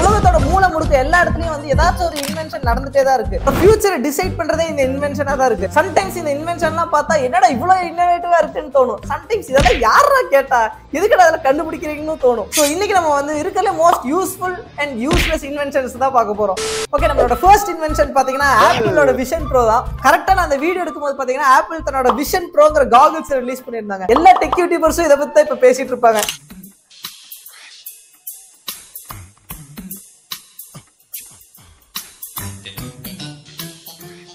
உலகத்தோட மூல முழுக்க எல்லா இடத்துலயும் வந்து ஏதாச்சும் ஒரு இன்வென்ஷன் நடந்துட்டே தான் இருக்கு. ஃபியூச்சரை டிசைட் பண்றதே இந்த இன்வென்ஷனா தான் இருக்கு. சம்டைம்ஸ் இந்த இன்வென்ஷன்லாம் பார்த்தா என்னடா இவ்வளவு இன்னோவேட்டிவா இருக்குன்னு தோணும். சம்டைம்ஸ் இதெல்லாம் யாரா கேட்டா எதுக்கடா அதில் கண்டுபிடிக்கிறீங்கன்னு தோணும். ஸோ இன்னைக்கு நம்ம வந்து இருக்கிற most useful and useless inventions தான் பார்க்க போறோம். ஓகே நம்மளோட ஃபர்ஸ்ட் இன்வென்ஷன் பாத்தீங்கன்னா ஆப்பிளோட விஷன் ப்ரோ தான். கரெக்டாக நான் அந்த வீடியோ எடுக்கும்போது பாத்தீங்கன்னா ஆப்பிள் தன்னோட விஷன் ப்ரோங்கிற காகுல்ஸ் ரிலீஸ் பண்ணியிருந்தாங்க. எல்லா டெக் யூடியூபர்ஸும் இதை பத்தி தான் இப்போ பேசிட்டு இருப்பாங்க.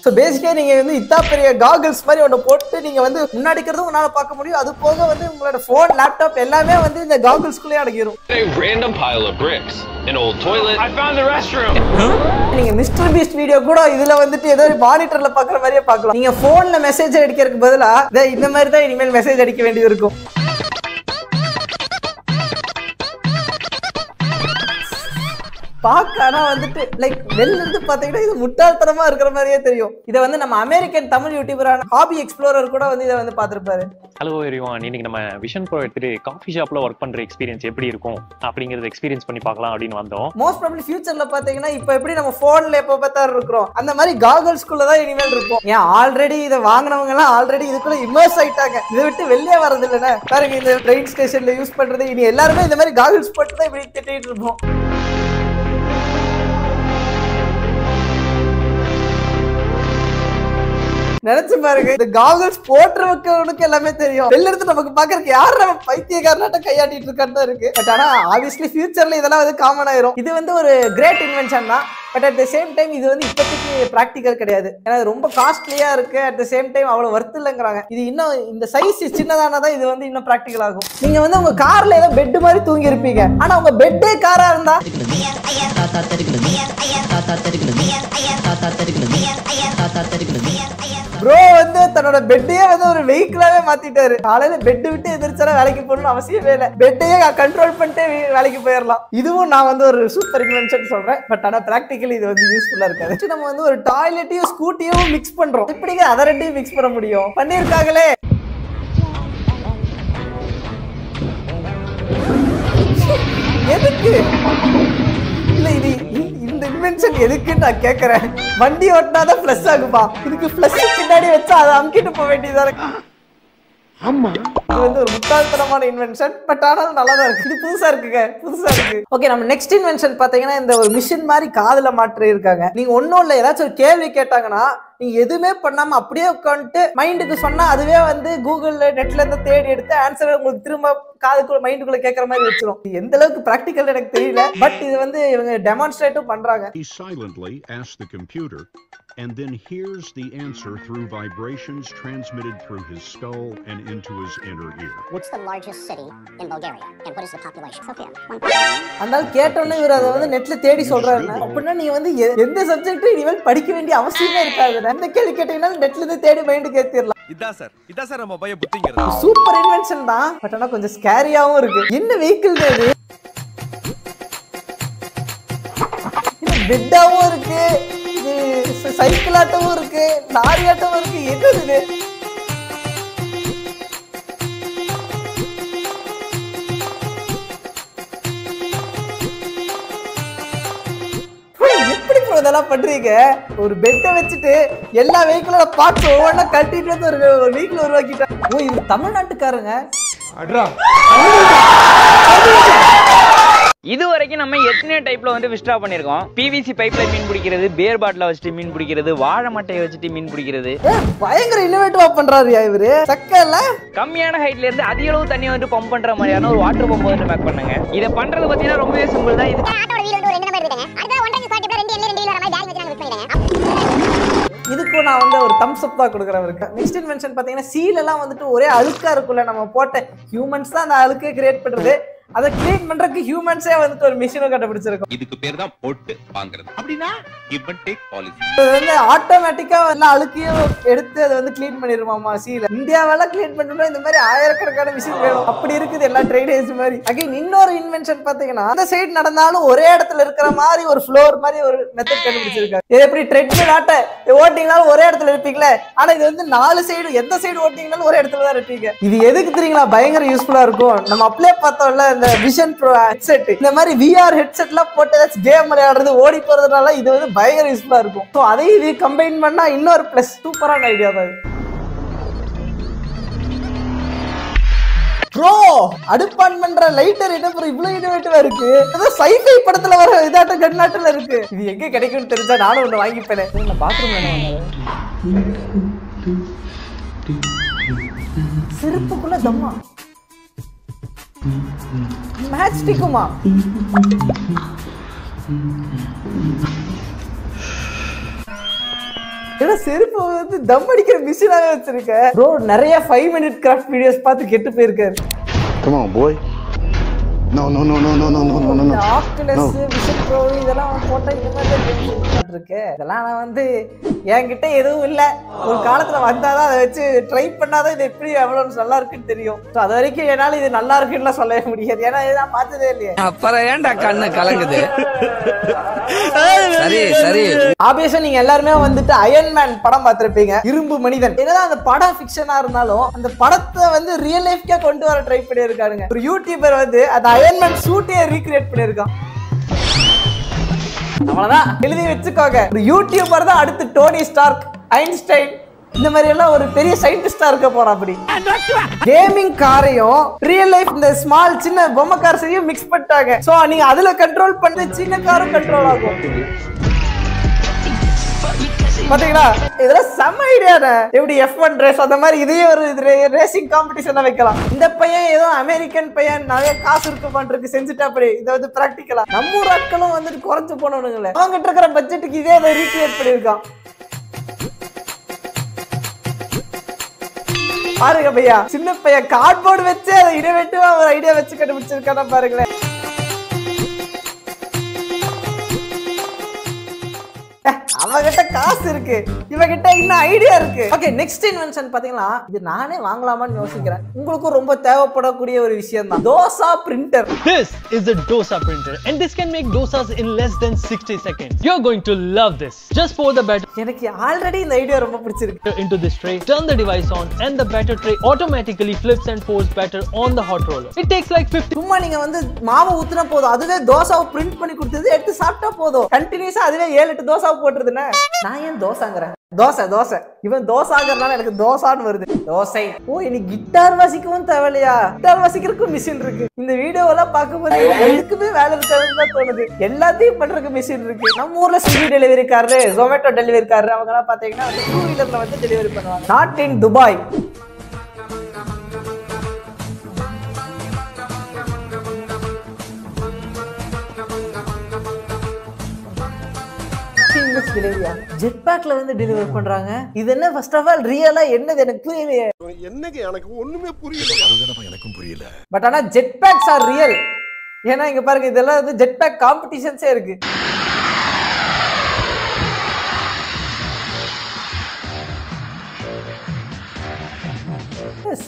ஸோ பேசிக்காக நீங்கள் வந்து இத்தா பெரிய காகல்ஸ் மாதிரி ஒன்று போட்டு நீங்கள் வந்து முன்னாடி இருக்கிறதும் உங்களால் பார்க்க முடியும். அது போக வந்து உங்களோட ஃபோன் லேப்டாப் எல்லாமே வந்து இந்த காகல்ஸ்குள்ளேயே அடங்கிடும் random pile of bricks, an old toilet. I found the restroom. நீங்க மிஸ்டர் பீஸ்ட் வீடியோ கூட இதுல வந்துட்டு ஏதோ மானிட்டர்ல பாக்குற மாதிரியே பார்க்கலாம். நீங்க போன்ல மெசேஜ் அடிக்கிறதுக்கு பதிலா இதோ இந்த மாதிரி தான் இனிமேல் மெசேஜ் அடிக்க வேண்டியது இருக்கும். பார்க்க ஆனா வந்துட்டு லைக் வெளில இருந்து பாத்தீங்கன்னா இது முட்டாள்தனமா இருக்கிற மாதிரியே தெரியும். இதை வந்து நம்ம அமெரிக்கன் தமிழ் யூடியூபரான ஹாபி எக்ஸ்ப்ளோரர் கூட வந்து இதை வந்து பார்த்திருப்பாரு. ஹலோ எரிவான் இன்னைக்கு நம்ம விஷன் ப்ரோ எடுத்துட்டு காஃபி ஷாப்ல ஒர்க் பண்ற எக்ஸ்பீரியன்ஸ் எப்படி இருக்கும் அப்படிங்கறத எக்ஸ்பீரியன்ஸ் பண்ணி பார்க்கலாம் அப்படின்னு வந்தோம். மோஸ்ட் ப்ராப்ளி ஃபியூச்சர்ல பாத்தீங்கன்னா இப்போ எப்படி நம்ம போன்ல எப்போ பார்த்தாலும் இருக்கிறோம். அந்த மாதிரி காகல்ஸ்குள்ள தான் இனிமேல் இருக்கும் ஏன் ஆல்ரெடி இதை வாங்கினவங்க எல்லாம் ஆல்ரெடி இதுக்குள்ள இமர்ஸ் ஆயிட்டாங்க. இதை விட்டு வெளியே வரது இல்லைன்னா பாருங்க இந்த ட்ரெயின் ஸ்டேஷன்ல யூஸ் பண்றது இனி எல்லாருமே இந்த மாதிரி காகல்ஸ் போட்டு தான் இப்படி திட்டிட்டு இருப்போம். நினைச்சு பாருங்க இந்த காகல்ஸ் போட்டுறவங்களுக்கு எல்லாமே தெரியும். வெளில இருந்து நமக்கு பாக்குறதுக்கு யார் நம்ம பைத்தியக்காரனாட்ட கையாட்டிட்டு இருக்கான்னு தான் இருக்கு. பட் ஆனா ஆப்வியஸ்லி ஃபியூச்சர்ல இதெல்லாம் வந்து காமன் ஆயிரும். இது வந்து ஒரு கிரேட் இன்வென்ஷன் தான். But at the same time இது வந்து இப்போதைக்கு ப்ராக்டிக்கல் கிடையாது. ஏன்னா ரொம்ப காஸ்ட்லியா இருக்கு. அட் த சேம் டைம் அவ்வளவு ஒர்த் இல்லைங்கிறாங்க. இது இன்னும் இந்த சைஸ் சின்னதானா தான் இது வந்து இன்னும் ப்ராக்டிக்கல் ஆகும். நீங்க வந்து உங்க கார்ல ஏதோ பெட் மாதிரி தூங்கி இருப்பீங்க. ஆனா உங்க பெட்டே காரா இருந்தா? தாத்தா தெரிக்கணும் தாத்தா தெரிக்கணும் தாத்தா தெரிக்கணும் தாத்தா தெரிக்கணும் தன்னோட பெட்டையே வந்து ஒரு வெஹிக்கிளாவே மாத்திட்டாரு. காலையில பெட் விட்டு எதிர்த்தாலும் வேலைக்கு போகணும்னு அவசியமே இல்லை. பெட்டையே கண்ட்ரோல் பண்ணிட்டு வேலைக்கு போயிடலாம் இதுவும் நான் வந்து ஒரு சூப்பர் இன்வென்ஷன் சொல்றேன். பட் ஆனா பிராக்டிக்கலி இது வந்து யூஸ்ஃபுல்லா இருக்காது. நம்ம வந்து ஒரு டாய்லெட்டையும் ஸ்கூட்டியும் மிக்ஸ் பண்றோம். இப்படிங்க அதை ரெண்டையும் மிக்ஸ் பண்ண முடியும்? பண்ணியிருக்காங்களே? எதுக்கு? இல்லை இது இன்வென்ஷன் எதுக்குன்னு நான் கேக்குறேன். வண்டி ஓட்டினாதான் ஃபிளஷ் ஆகுமா? இதுக்கு ஃபிளஷ் பின்னாடி வச்சா அதை அமுக்கிட்டு போக வேண்டியதா இருக்கு. இது வந்து ஒரு முட்டாள்தனமான இன்வென்ஷன் பட் ஆனாலும் நல்லா தான் இருக்கு. இது புதுசா இருக்குங்க. புதுசா இருக்கு. ஓகே நம்ம நெக்ஸ்ட் இன்வென்ஷன் பாத்தீங்கன்னா இந்த ஒரு மிஷின் மாதிரி காதுல மாற்றி இருக்காங்க நீங்க ஒண்ணும் இல்ல ஏதாச்சும் ஒரு கேள்வி கேட்டாங்கன்னா நீங்க எதுவுமே பண்ணாம அப்படியே உட்காந்துட்டு மைண்டுக்கு சொன்னா அதுவே வந்து கூகுள்ல நெட்ல இருந்து தேடி எடுத்து ஆன்சர் உங்களுக்கு திரும்ப காதுக்குள்ள மைண்டுக்குள்ள கேட்கற மாதிரி வச்சிரும் இது எந்த அளவுக்கு ப்ராக்டிக்கல் எனக்கு தெரியல பட் இது வந்து இவங்க டெமான்ஸ்ட்ரேட்டும் பண்றாங்க He silently asks the computer and then hears the answer through vibrations transmitted through his skull and into his inner ear. What's the largest city in Bulgaria? And what is the population? Sofia. அதனால கேட்டோன்னே இவர் அதை வந்து நெட்ல தேடி சொல்றாரு அப்படின்னா நீங்க வந்து எந்த சப்ஜெக்டும் இனிமேல் படிக்க வேண்டிய அவசியமே இருக்காது எந்த கேள்வி கேட்டீங்கன்னா நெட்ல இருந்து தேடி மைண்டுக்கு ஏத்திடலாம் இதான் சார். இதான் சார் நம்ம பையன் புத்திங்கிறது. சூப்பர் இன்வென்ஷன் தான். பட் ஆனா கொஞ்சம் ஸ்கேரியாவும் இருக்கு. என்ன வெஹிக்கிள் இது? இது பெட்டாவும் இருக்கு. இது சைக்கிள் ஆட்டமும் இருக்கு. லாரி ஆட்டமும் இருக்கு. என்னது இது? Bro இதெல்லாம் பண்றீங்க? ஒரு பெட்டை வச்சுட்டு எல்லா வெஹிக்கிளோட பார்ட்ஸ் ஒவ்வொன்றா கட்டிட்டு வந்து ஒரு ஒரு உருவாக்கிட்டாங்க ஓ இது தமிழ்நாட்டுக்காரங்க. இது வரைக்கும் நம்ம எத்தனை டைப்ல வந்து விஸ்ட்ரா பண்ணிருக்கோம்? பிவிசி பைப்ல மீன் பிடிக்கிறது பேர் பாட்டில வச்சுட்டு மீன் பிடிக்கிறது வாழை மட்டையை வச்சுட்டு மீன் பிடிக்கிறது. பயங்கர இன்னோவேட்டிவா பண்றாருயா இவரு. சக்கல்ல கம்மியான ஹைட்ல இருந்து அதிக அளவு தண்ணியை வந்து பம்ப் பண்ற மாதிரியான ஒரு வாட்டர் பம்ப் வந்து மேக் பண்ணுங்க. இதை பண்றது பாத்தீங்கன்னா ரொம்பவே சிம்பிள் தான். இது ஆட்டோட ரெண்டு வர மாதிரி வச்சு நாங்க இதுக்கும் நான் வந்து ஒரு தம்ஸ் அப் தான் கொடுக்குறவருக்கு நெக்ஸ்ட் இன்வென்ஷன் பாத்தீங்கன்னா சீல் எல்லாம் வந்துட்டு ஒரே அழுக்கா இருக்குல்ல நம்ம போட்ட ஹியூமன்ஸ் தான் அந்த அழுக்கை கிரியேட் பண்ணுறது அதை க்ளீன் பண்றதுக்கு ஹியூமன்ஸே வந்துட்டு ஒரு மிஷினும் கண்டுபிடிச்சிருக்கும். இதுக்கு பேர் தான் போட்டு வாங்குறது. அப்படின்னா? கிவ் அண்ட் டேக் பாலிசி இது வந்து ஆட்டோமேட்டிக்கா எல்லாம் அழுக்கையும் எடுத்து அதை வந்து க்ளீன் பண்ணிருமாமா சீல. இந்தியாவெல்லாம் க்ளீன் பண்ணணும்னா இந்த மாதிரி ஆயிரக்கணக்கான மிஷின் வேணும். அப்படி இருக்குது எல்லா ட்ரைனேஜ் மாதிரி. அகைன் இன்னொரு இன்வென்ஷன் பாத்தீங்கன்னா அந்த சைடு நடந்தாலும் ஒரே இடத்துல இருக்கிற மாதிரி ஒரு ஃப்ளோர் மாதிரி ஒரு மெத்தட் கண்டுபிடிச்சிருக்காரு. இது எப்படி ட்ரெட்மில் ஆட்ட? ஓட்டிங்கனாலும் ஒரே இடத்துல இருப்பீங்களே? ஆனா இது வந்து நாலு சைடு எந்த சைடு ஓட்டிங்கனாலும் ஒரே இடத்துல தான் இருப்பீங்க. இது எதுக்கு தெரியுங்களா? பயங்கர யூஸ்ஃபுல்லா இருக்கும். நம்ம அப்படியே பார்த்தோம்ல அந்த விஷன் ப்ரோ ஹெட்செட் இந்த மாதிரி விஆர் ஹெட்செட்லாம் போட்டு ஏதாச்சும் கேம் விளையாடுறது ஓடி போறதுனால இது வந்து பயங்கர யூஸ்ஃபுல்லா இருக்கும். ஸோ அதையும் இது கம்பைன் பண்ணா இன்னொரு பிளஸ் சூப்பரான ஐடியா தான். ப்ரோ அடுப்பான் பண்ற லைட்டர் என்ன ப்ரோ இவ்வளவு இன்னோவேட்டிவா இருக்கு. ஏதோ சைஃபை படத்துல வர இதாட்டம் கண்ணாட்டுல இருக்கு. இது எங்க கிடைக்கும்னு தெரிஞ்சா நானும் ஒண்ணு வாங்கிப்பேனே. பாத்ரூம்ல செருப்புக்குள்ள தம்மா. மேட்ச் ஸ்டிக்குமா ஏன்னா செருப்பு வந்து தம் அடிக்கிற மிஷினாவே வச்சிருக்க. ப்ரோ நிறைய ஃபைவ் மினிட் கிராஃப்ட் வீடியோஸ் பார்த்து கெட்டு போயிருக்காரு. Come on, no, no, no, no, no, no, no, no, no. Oculus Vision Pro இதெல்லாம் போட்டா இந்த மாதிரி இருக்கு இதெல்லாம் நான் வந்து என்கிட்ட எதுவும் இல்ல. ஒரு காலத்துல வந்தாதான் அதை வச்சு ட்ரை பண்ணாதான் இது எப்படி எவ்வளவு நல்லா இருக்குன்னு தெரியும். அது வரைக்கும் என்னால இது நல்லா இருக்குன்னு சொல்லவே முடியாது. ஏன்னா இதை நான் பார்த்ததே இல்லையே. அப்புறம் ஏன்டா கண்ணு கலங்குது? சரி சரி. ஆபியஸா நீங்க எல்லாருமே வந்துட்டு அயன் மேன் படம் பார்த்திருப்பீங்க. இரும்பு மனிதன். என்னதான் அந்த படம் ஃபிக்ஷனா இருந்தாலும் அந்த படத்தை வந்து ரியல் லைஃப்க்கே கொண்டு வர ட்ரை பண்ணியிருக்காருங்க. ஒரு யூடியூபர் வந்து அந்த அயன் மேன் ரீக்ரியேட் பண்ணியிருக்கான். அவ்வளவுதான். எழுதி வச்சுக்கோங்க. ஒரு யூடியூபர் தான் அடுத்து டோனி ஸ்டார்க் ஐன்ஸ்டைன் இந்த மாதிரி எல்லாம் ஒரு பெரிய சயின்டிஸ்டா இருக்க போறா அப்படி. கேமிங் காரையும் ரியல் லைஃப் இந்த ஸ்மால் சின்ன பொம்மை கார் செய்யும் மிக்ஸ் பண்ணிட்டாங்க. சோ நீங்க அதுல கண்ட்ரோல் பண்ண சின்ன காரும் கண்ட்ரோல் ஆகும். பாத்தீங்களா இதெல்லாம் செம்ம ஐடியாண்ணே எப்படி எஃப் ஒன் ரேஸ் அந்த மாதிரி இதே ஒரு ரேசிங் காம்படிஷன் வைக்கலாம். இந்த பையன் ஏதோ அமெரிக்கன் பையன் நிறைய காசு இருக்கு பண்றதுக்கு செஞ்சுட்டா அப்படி. இதை வந்து பிராக்டிக்கலா நம்ம ஊர் ஆட்களும் வந்துட்டு குறைஞ்சு போனவனுங்களே. அவங்ககிட்ட இருக்கிற பட்ஜெட்டுக்கு இதே அதை ரீக்ரியேட் பண்ணியிருக்கான். பாருங்க பையா சின்ன பையன் கார்ட்போர்டு வச்சு அதை இனோவேட்டிவா ஒரு ஐடியா வச்சு கண்டுபிடிச்சிருக்கான பாருங்களேன். காசு இருக்கு. இவகிட்ட இன்னும் ஐடியா இருக்கு. ஓகே நெக்ஸ்ட் இன்வென்ஷன் பாத்தீங்களா? இது நானே வாங்கலாமான்னு யோசிக்கிறேன். உங்களுக்கும் ரொம்ப தேவைப்படக்கூடிய ஒரு விஷயம் தான் dosa printer This is a dosa printer and this can make dosas in less than 60 seconds. You're going to love this. Just pour the batter. எனக்கு ஆல்ரெடி இந்த ஐடியா ரொம்ப பிடிச்சிருக்கு. Into this tray, turn the device on and the batter tray automatically flips and pours batter on the hot roller. It takes like 50 சும்மா நீங்க வந்து மாவை ஊத்துனா போதும். அதுவே தோசாவை பிரிண்ட் பண்ணி கொடுத்தது எடுத்து சாப்பிட்டா போதும். கண்டினியூஸா அதுவே ஏழு எட்டு தோசாவை போட்டுருதுன்னு நான் ஏன் தோசாங்கிறேன்? தோசை தோசை. இவன் தோசாங்கிறனால எனக்கு தோசான்னு வருது. தோசை. ஓ இனி கிட்டார் வாசிக்கவும் தேவையில்லையா? கிட்டார் வாசிக்கிறதுக்கும் மிஷின் இருக்கு. இந்த வீடியோ எல்லாம் பார்க்கும்போது எதுக்குமே வேலை இருக்காதுன்னு தோணுது. எல்லாத்தையும் பண்றதுக்கு மிஷின் இருக்கு. நம்ம ஊர்ல ஸ்விக்கி டெலிவரி காரு ஜொமேட்டோ டெலிவரி காரு அவங்க எல்லாம் பாத்தீங்கன்னா டூ வீலர்ல வந்து டெலிவரி பண்ணுவாங்க. நாட் இன் துபாய் டெலிவரியா ஜெட் பேக்ல வந்து டெலிவரி பண்றாங்க. இது என்ன? ஃபர்ஸ்ட் ஆஃப் ஆல் ரியலா என்னது? எனக்கு புரியலையே. என்னங்க எனக்கு ஒண்ணுமே புரியல அதுதான் எனக்கும் புரியல. பட் ஆனா ஜெட் பேக்ஸ் ஆர் ரியல் ஏன்னா இங்க பாருங்க இதெல்லாம் வந்து ஜெட் பேக் காம்படிஷன்ஸே இருக்கு.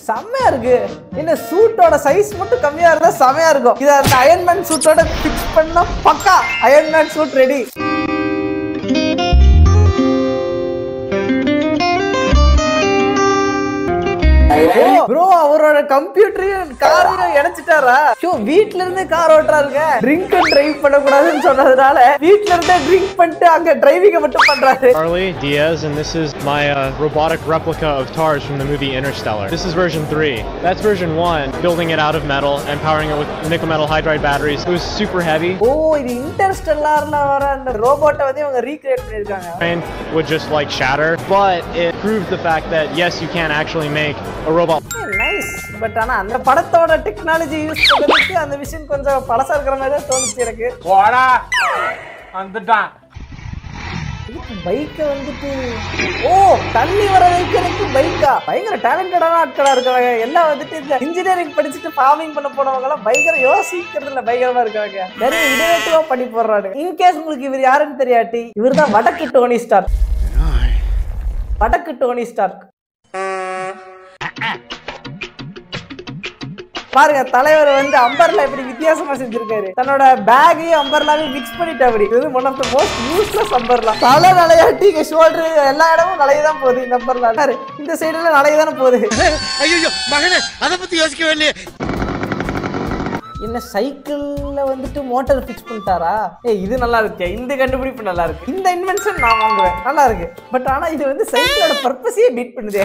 செம்மையா இருக்கு. என்ன சூட்டோட சைஸ் மட்டும் கம்மியா இருந்தா செம்மையா இருக்கும். இத அந்த அயன்மேன் சூட்டோட பிக்ஸ் பண்ணா பக்கா. அயன்மேன் சூட் ரெடி ப்ரோ அவரோட கம்ப்யூட்டரையும் காரையும் இணைச்சிட்டாரா ஷோ வீட்ல இருந்தே கார் ஓட்டுறாருங்க ட்ரிங்க் டிரைவ் பண்ணக்கூடாதுன்னு சொன்னதுனால வீட்ல இருந்தே ட்ரிங்க் பண்ணிட்டு அங்க டிரைவிங்க மட்டும் பண்றாரு Charlie Diaz, and this is my uh, robotic replica of TARS from the movie Interstellar. This is version 3. That's version 1, building it out of metal and powering it with nickel metal hydride batteries. It was super heavy. ஓ இது இன்டர்ஸ்டெல்லார்ல வர அந்த ரோபோட்டை வந்து இவங்க recreate பண்ணிருக்காங்க And would just like shatter, but it proved the fact that yes, you can actually make a robot. Nice but ஆனா அந்த படத்தோட technology use பண்றதுக்கு அந்த விஷயம் கொஞ்சம் பழசா இருக்கிற மாதிரி தான் தோணுச்சு எனக்கு. போடா. வந்துட்டான். பைக்கை வந்துட்டு ஓ தண்ணி வர வைக்கிறதுக்கு பைக்கா பயங்கர டேலண்டடான ஆட்களா இருக்காங்க எல்லாம் வந்துட்டு இந்த இன்ஜினியரிங் படிச்சுட்டு ஃபார்மிங் பண்ண போனவங்க எல்லாம் பயங்கர யோசிக்கிறதுல பயங்கரமா இருக்காங்க நிறைய இனோவேட்டிவா பண்ணி போடுறாரு. இன்கேஸ் உங்களுக்கு இவர் யாருன்னு தெரியாட்டி இவர் தான் வடக்கு டோனி ஸ்டார் வடக்கு டோனி ஸ்டார்க். பாருங்க தலைவர் வந்து அம்பர்லா எப்படி வித்தியாசமா செஞ்சிருக்காரு. தன்னோட பேக்கையும் அம்பர்லாவையும் மிக்ஸ் பண்ணிட்டு அப்படி. இது one of the most useless umbrella. தலை நலையாட்டி இங்க ஷோல்டர் எல்லா இடமும் நலையதான் போகுது இந்த அம்பர்லா. பாரு, இந்த சைடுல நலையதானே போகுது. ஐயோ மகனே அத பத்தி யோசிக்கவே இல்லையே. என்ன சைக்கிள்ல வந்துட்டு மோட்டார் ஃபிக்ஸ் பண்ணிட்டாரா? ஏய் இது நல்லா இருக்கே இந்த கண்டுபிடிப்பு நல்லா இருக்கு. இந்த இன்வென்ஷன் நான் வாங்குவேன். நல்லா இருக்கு. பட் ஆனா இது வந்து சைக்கிளோட பர்பஸையே பீட் பண்ணுதே.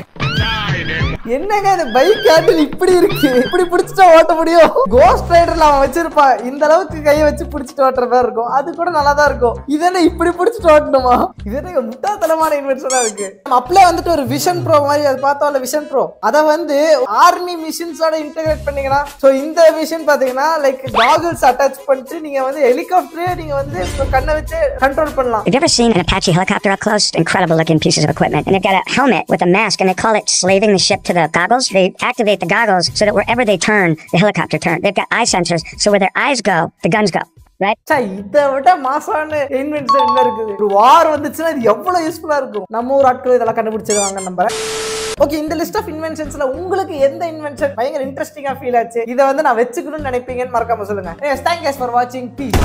என்னங்க அந்த பைக் ஹேண்டில் இப்படி இருக்கு. இப்படி பிடிச்சிட்டா ஓட்ட முடியும்? கோஸ்ட் ரைடர்ல அவன் வச்சிருப்பான் இந்த அளவுக்கு கையை வச்சு பிடிச்சிட்டு ஓட்டுற மாதிரி இருக்கும். அது கூட நல்லா தான் இருக்கும். இது என்ன இப்படி பிடிச்சிட்டு ஓட்டணுமா? இது என்ன முட்டாத்தனமான இன்வென்ஷனா இருக்கு. நம்ம வந்துட்டு ஒரு விஷன் ப்ரோ மாதிரி அது பார்த்தோம்ல விஷன் ப்ரோ அதை வந்து ஆர்மி மிஷின்ஸோட இன்டகிரேட் பண்ணீங்கன்னா ஸோ இந்த மிஷின் பாத்தீங்கன்னா லைக் காகுல்ஸ் அட்டாச் பண்ணிட்டு நீங்க வந்து ஹெலிகாப்டரே நீங்க வந்து கண்ணை வச்சு கண்ட்ரோல் பண்ணலாம். Have you ever seen an Apache helicopter up close? Incredible looking pieces of equipment. And they've got a helmet with a mask and they call it slaving the ship to the goggles. They activate the goggles so that wherever they turn, the helicopter turns. They've got eye sensors, so where their eyes go, the guns go. இதை விட மாசான invention என்ன இருக்குது ஒரு வார் வந்துச்சுன்னா இது எவ்வளவு யூஸ்ஃபுல்லா இருக்கும் நம்ம ஊர் ஆட்கள் இதெல்லாம் கண்டுபிடிச்சிருவாங்க நம்புறேன் ஓகே இந்த லிஸ்ட் ஆஃப் இன்வென்ஷன்ஸ்ல உங்களுக்கு எந்த இன்வென்ஷன் பயங்கர இன்ட்ரெஸ்டிங்கா ஃபீல் ஆச்சு இதை வந்து நான் வச்சுக்கணும்னு நினைப்பீங்கன்னு மறக்காம சொல்லுங்க தேங்க்ஸ் ஃபார் வாட்சிங் பீஸ்